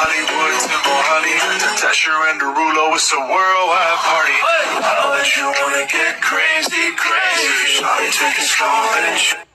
Hollywood Temple, Mohali, Tesher and Derulo, it's a worldwide party. I'll let you wanna get crazy, crazy. Shawty, take it slow and